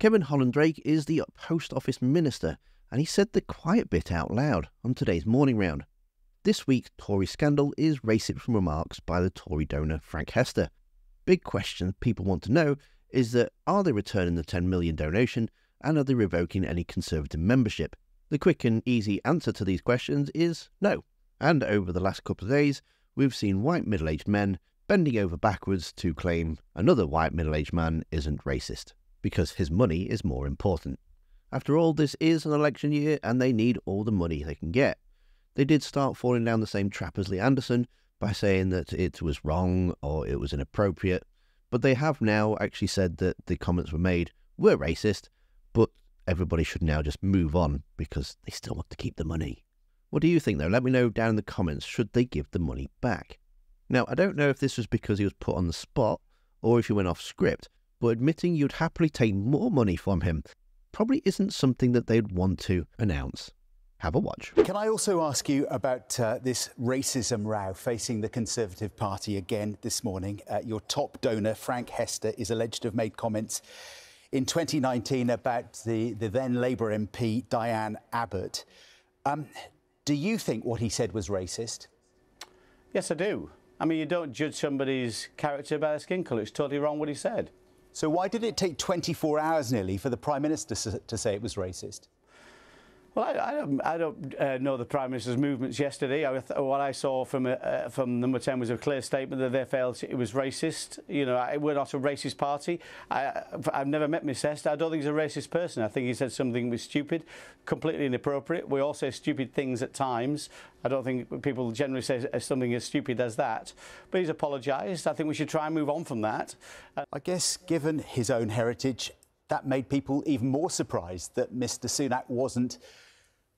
Kevin Hollinrake is the Post Office Minister, and he said the quiet bit out loud on today's morning round. This week's Tory scandal is racist from remarks by the Tory donor Frank Hester. Big question people want to know is that are they returning the 10 million donation and are they revoking any Conservative membership? The quick and easy answer to these questions is no. And over the last couple of days, we've seen white middle aged men bending over backwards to claim another white middle aged man isn't racist, because his money is more important. After all, this is an election year and they need all the money they can get. They did start falling down the same trap as Lee Anderson by saying that it was wrong or it was inappropriate, but they have now actually said that the comments were made were racist, but everybody should now just move on because they still want to keep the money. What do you think though? Let me know down in the comments. Should they give the money back? Now, I don't know if this was because he was put on the spot or if he went off script, but admitting you'd happily take more money from him probably isn't something that they'd want to announce. Have a watch. Can I also ask you about uh, this racism row facing the Conservative Party again this morning? Uh, your top donor, Frank Hester, is alleged to have made comments in 2019 about the, the then Labour MP Diane Abbott. Um, do you think what he said was racist? Yes, I do. I mean, you don't judge somebody's character by their skin colour. It's totally wrong what he said. So why did it take 24 hours nearly for the Prime Minister to say it was racist? Well, I, I don't, I don't uh, know the Prime Minister's movements yesterday. I, what I saw from uh, from Number 10 was a clear statement that they felt it was racist. You know, I, we're not a racist party. I, I've never met Miss Hester. I don't think he's a racist person. I think he said something was stupid, completely inappropriate. We all say stupid things at times. I don't think people generally say something as stupid as that. But he's apologised. I think we should try and move on from that. Uh, I guess given his own heritage that made people even more surprised that Mr Sunak wasn't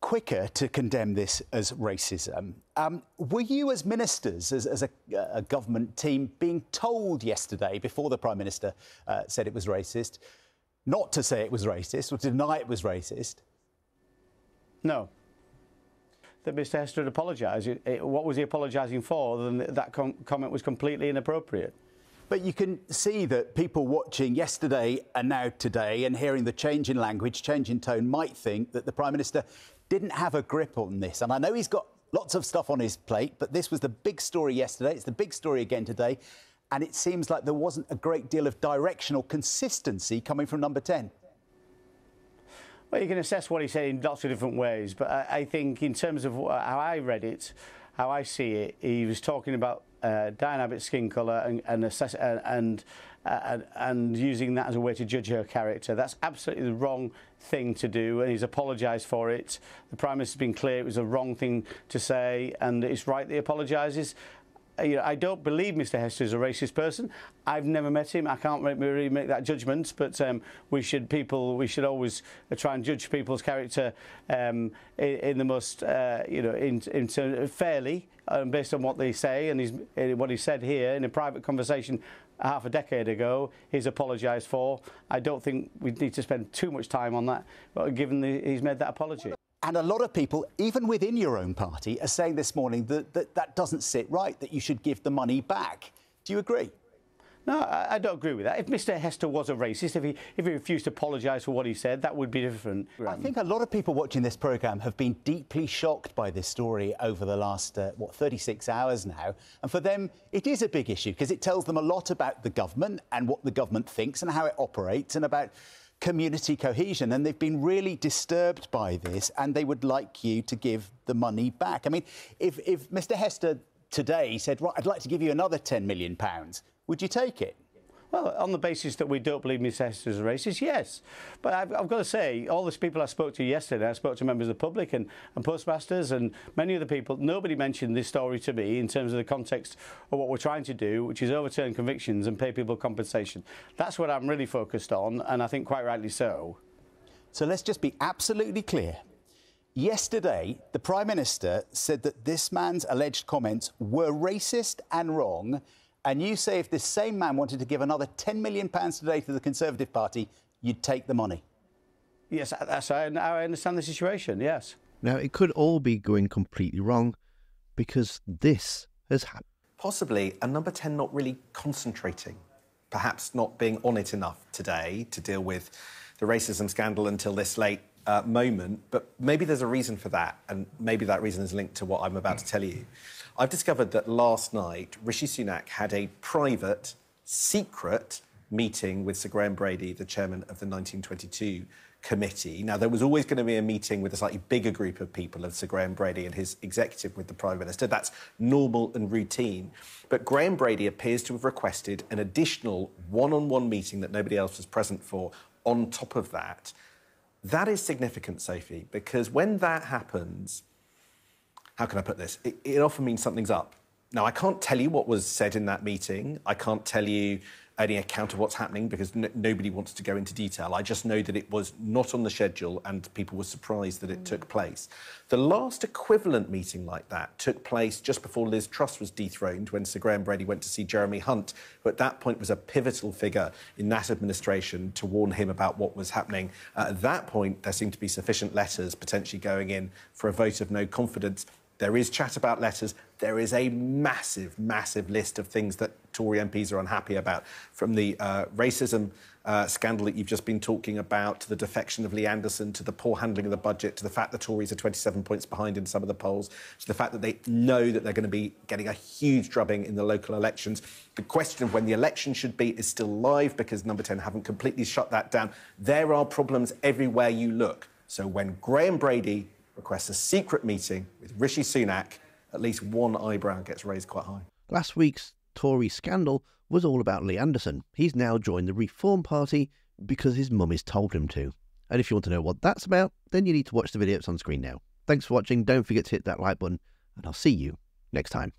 quicker to condemn this as racism. Um, were you, as ministers, as, as a, a, government team, being told yesterday, before the Prime Minister uh, said it was racist, not to say it was racist or deny it was racist? No. That Mr Hester had apologised. What was he apologising for? Then that com comment was completely inappropriate. But you can see that people watching yesterday and now today and hearing the change in language, change in tone, might think that the Prime Minister didn't have a grip on this. And I know he's got lots of stuff on his plate, but this was the big story yesterday. It's the big story again today. And it seems like there wasn't a great deal of directional consistency coming from number 10. Well, you can assess what he said in lots of different ways, but I, I think in terms of how I read it, how I see it, he was talking about uh, Abbott's skin colour and and, assess, uh, and, uh, and using that as a way to judge her character. That's absolutely the wrong thing to do, and he's apologised for it. The Prime Minister's been clear it was a wrong thing to say, and it's right that he apologises. Uh, you know, I don't believe Mr Hester is a racist person. I've never met him. I can't really make that judgment. But um, we should people we should always uh, try and judge people's character um, in, in, the most uh, you know in, in fairly um, based on what they say and uh, what he said here in a private conversation half a decade ago. He's apologised for. I don't think we need to spend too much time on that, given the, he's made that apology. And a lot of people, even within your own party, are saying this morning that, that that doesn't sit right, that you should give the money back. Do you agree? No, I, I, don't agree with that. If Mr Hester was a racist, if he, if he refused to apologise for what he said, that would be different. I think a lot of people watching this programme have been deeply shocked by this story over the last, uh, what, 36 hours now. And for them, it is a big issue because it tells them a lot about the government and what the government thinks and how it operates and about community cohesion. And they've been really disturbed by this and they would like you to give the money back. I mean, if, if Mr Hester today said, right, I'd like to give you another £10 million, would you take it? Well, on the basis that we don't believe Miss Hester is a racist, yes. But I've, I've, got to say, all these people I spoke to yesterday, I spoke to members of the public and, and postmasters and many other people, nobody mentioned this story to me in terms of the context of what we're trying to do, which is overturn convictions and pay people compensation. That's what I'm really focused on, and I think quite rightly so. So let's just be absolutely clear. Yesterday, the Prime Minister said that this man's alleged comments were racist and wrong and you say if this same man wanted to give another £10 million today to the Conservative Party, you'd take the money. Yes, that's how I understand the situation, yes. Now, it could all be going completely wrong because this has happened. Possibly a number 10 not really concentrating, perhaps not being on it enough today to deal with the racism scandal until this late uh, moment, but maybe there's a reason for that, and maybe that reason is linked to what I'm about to tell you. I've discovered that last night Rishi Sunak had a private, secret meeting with Sir Graham Brady, the chairman of the 1922 committee. Now, there was always going to be a meeting with a slightly bigger group of people of Sir Graham Brady and his executive with the Prime Minister. That's normal and routine. But Graham Brady appears to have requested an additional one on one meeting that nobody else was present for on top of that. That is significant, Sophie, because when that happens, how can I put this? It, it often means something's up. Now, I can't tell you what was said in that meeting. I can't tell you any account of what's happening because nobody wants to go into detail. I just know that it was not on the schedule and people were surprised that it took place. The last equivalent meeting like that took place just before Liz Truss was dethroned when Sir Graham Brady went to see Jeremy Hunt, who at that point was a pivotal figure in that administration to warn him about what was happening. Uh, at that point, there seemed to be sufficient letters potentially going in for a vote of no confidence. There is chat about letters. There is a massive, massive list of things that Tory MPs are unhappy about, from the uh, racism uh, scandal that you've just been talking about, to the defection of Lee Anderson, to the poor handling of the budget, to the fact the Tories are 27 points behind in some of the polls, to the fact that they know that they're going to be getting a huge drubbing in the local elections. The question of when the election should be is still live because Number 10 haven't completely shut that down. There are problems everywhere you look. So when Graham Brady requests a secret meeting with Rishi Sunak, at least one eyebrow gets raised quite high. Last week's Tory scandal was all about Lee Anderson. He's now joined the Reform Party because his mum has told him to. And if you want to know what that's about, then you need to watch the video that's on screen now. Thanks for watching. Don't forget to hit that like button, and I'll see you next time.